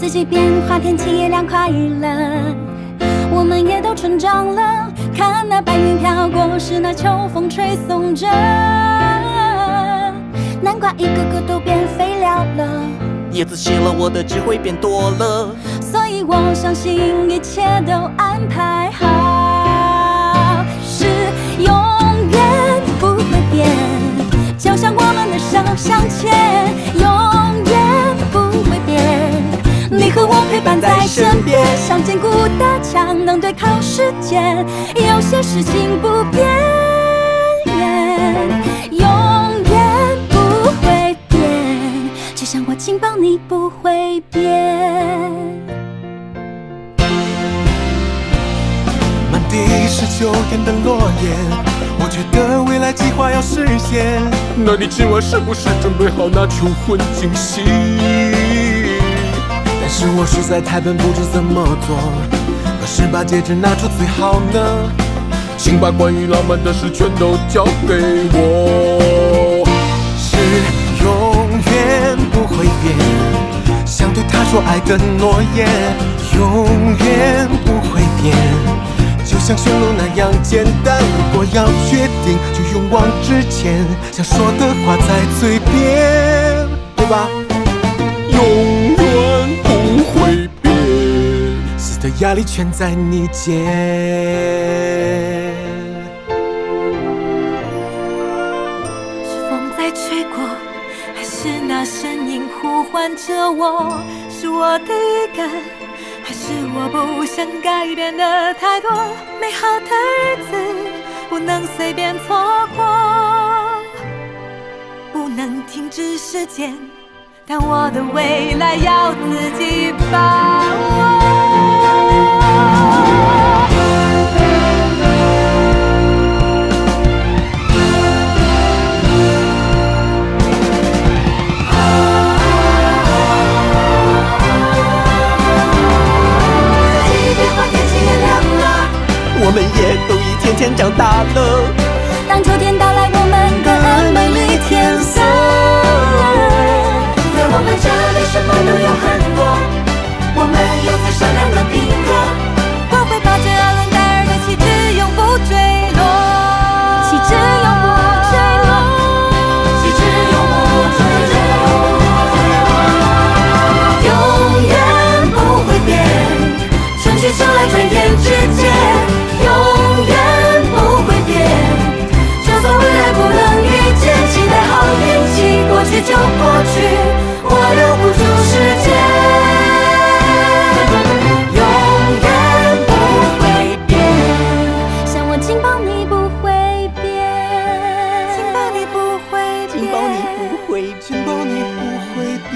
四季变化，天气也凉快了，我们也都成长了。看那白云飘过，是那秋风吹送着，南瓜一个个都变肥料了。叶子谢了，我的智慧变多了。所以我相信一切都安排好，是永远不会变，就像我们的手向前，在身边，像坚固的墙，能对抗时间。有些事情不变，永远不会变，就像我紧抱你不会变。满地是秋天的落叶，我觉得未来计划要实现。那你今晚是不是准备好那求婚惊喜？但是我实在太笨，不知怎么做。何时把戒指拿出最好呢？请把关于浪漫的事全都交给我。是永远不会变，想对他说爱的诺言，永远不会变，就像驯鹿那样简单。如果要决定，就勇往直前，想说的话在嘴边，对吧？永压力全在你肩。是风在吹过，还是那声音呼唤着我？是我的预感，还是我不想改变的太多？美好的日子不能随便错过，不能停止时间，但我的未来要自己把握。我们也都一天天长大了。当秋天到来我们的美丽天色就过去，我留不住时间，永远不会变。像我紧抱，你不会变。紧抱你不会变。我紧抱你不会变。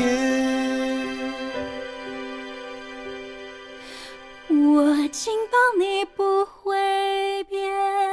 我紧抱你不会变。